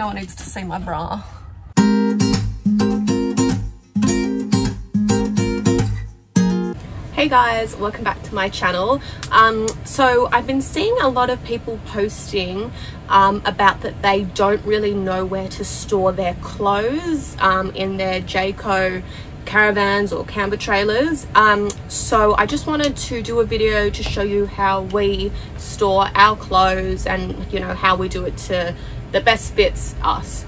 No one needs to see my bra. Hey guys, welcome back to my channel. Um, so I've been seeing a lot of people posting um, about that they don't really know where to store their clothes um, in their Jayco caravans or camper trailers. Um, so I just wanted to do a video to show you how we store our clothes and you know how we do it to the best fits us.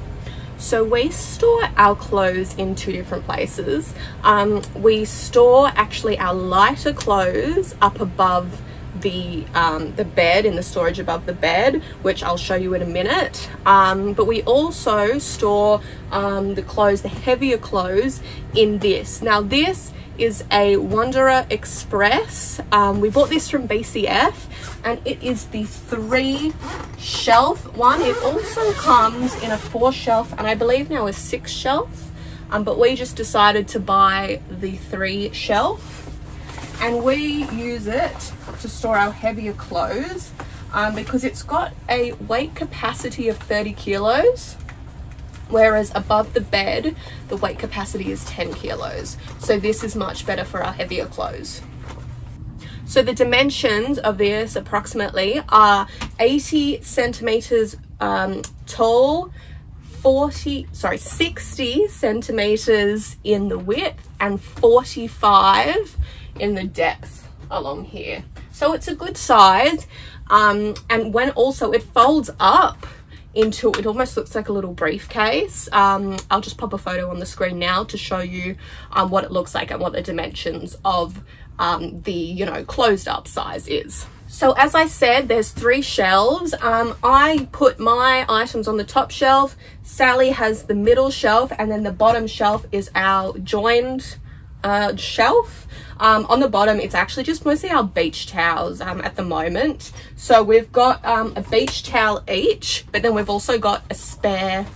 So we store our clothes in two different places. Um, we store actually our lighter clothes up above the um, the bed in the storage above the bed which I'll show you in a minute um, but we also store um, the clothes the heavier clothes in this now this is a Wanderer Express. Um, we bought this from BCF and it is the three shelf one. It also comes in a four shelf and I believe now a six shelf um, but we just decided to buy the three shelf and we use it to store our heavier clothes um, because it's got a weight capacity of 30 kilos whereas above the bed the weight capacity is 10 kilos so this is much better for our heavier clothes so the dimensions of this approximately are 80 centimeters um, tall 40 sorry 60 centimeters in the width and 45 in the depth along here. So it's a good size. Um, and when also it folds up into, it almost looks like a little briefcase. Um, I'll just pop a photo on the screen now to show you um, what it looks like and what the dimensions of um, the, you know, closed up size is. So as I said, there's three shelves. Um, I put my items on the top shelf. Sally has the middle shelf and then the bottom shelf is our joined uh, shelf. Um, on the bottom, it's actually just mostly our beach towels um, at the moment. So we've got um, a beach towel each, but then we've also got a spare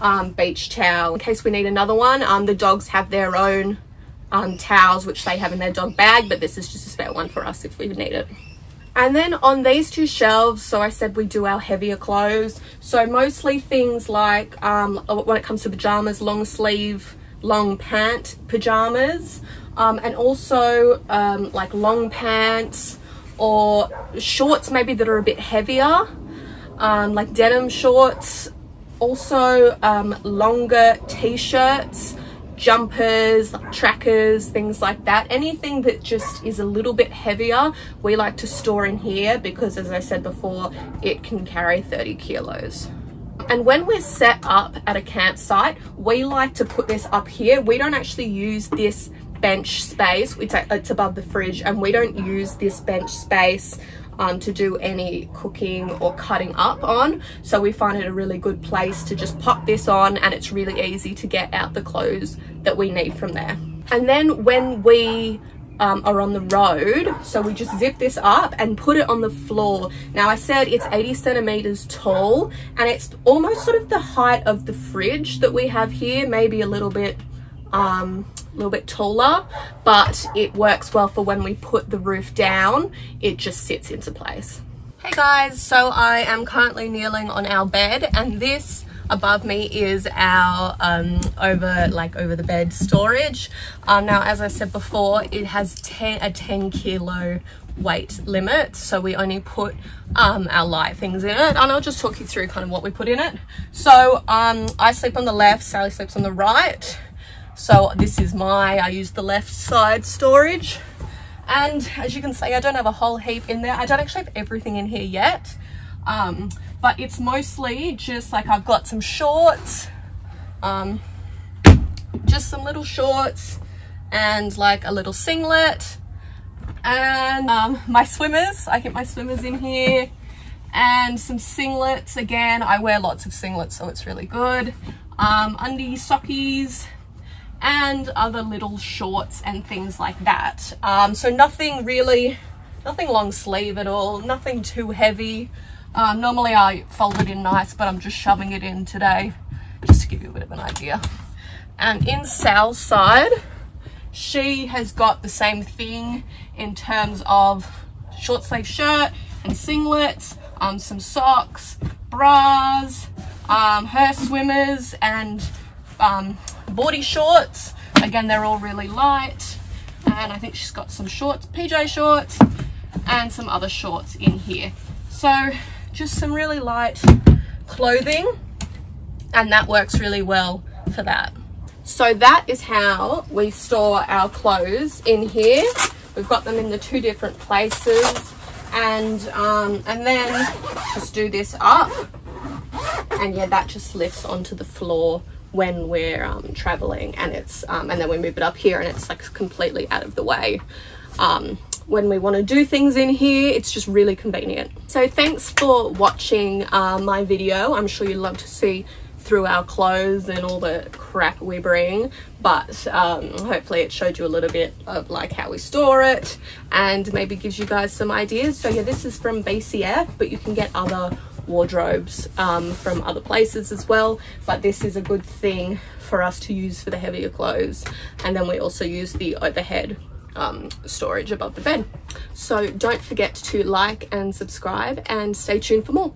um, beach towel in case we need another one. Um, the dogs have their own um, towels, which they have in their dog bag, but this is just a spare one for us if we need it. And then on these two shelves, so I said we do our heavier clothes. So mostly things like, when it comes to pajamas, long sleeve, long pant pajamas um, and also um, like long pants or shorts maybe that are a bit heavier um, like denim shorts also um, longer t-shirts jumpers trackers things like that. Anything that just is a little bit heavier we like to store in here because as I said before it can carry 30 kilos and when we're set up at a campsite, we like to put this up here. We don't actually use this bench space. It's, it's above the fridge and we don't use this bench space um, to do any cooking or cutting up on. So we find it a really good place to just pop this on and it's really easy to get out the clothes that we need from there. And then when we um, are on the road. So we just zip this up and put it on the floor. Now I said it's 80 centimeters tall and it's almost sort of the height of the fridge that we have here, maybe a little bit um, a little bit taller, but it works well for when we put the roof down, it just sits into place. Hey guys, so I am currently kneeling on our bed and this above me is our um, over like over the bed storage. Um, now as I said before it has 10 a 10 kilo weight limit so we only put um, our light things in it. And I'll just talk you through kind of what we put in it. So um, I sleep on the left Sally sleeps on the right. So this is my I use the left side storage. And as you can see I don't have a whole heap in there. I don't actually have everything in here yet. Um, but it's mostly just like I've got some shorts, um, just some little shorts and like a little singlet and um, my swimmers. I get my swimmers in here and some singlets. Again, I wear lots of singlets, so it's really good. Um, undies, sockies, and other little shorts and things like that. Um, so nothing really, nothing long sleeve at all, nothing too heavy. Um, normally I fold it in nice, but I'm just shoving it in today, just to give you a bit of an idea. And in Sal's side, she has got the same thing in terms of short sleeve shirt and singlets, um, some socks, bras, um, her swimmers and um, boardy shorts. Again, they're all really light. And I think she's got some shorts, PJ shorts, and some other shorts in here. So just some really light clothing and that works really well for that. So that is how we store our clothes in here. We've got them in the two different places and um, and then just do this up and yeah that just lifts onto the floor when we're um, traveling and it's um, and then we move it up here and it's like completely out of the way um, when we want to do things in here it's just really convenient. So thanks for watching uh, my video. I'm sure you'd love to see through our clothes and all the crap we bring but um, hopefully it showed you a little bit of like how we store it and maybe gives you guys some ideas. So yeah this is from BCF but you can get other wardrobes um, from other places as well. But this is a good thing for us to use for the heavier clothes. And then we also use the overhead um, storage above the bed. So don't forget to like and subscribe and stay tuned for more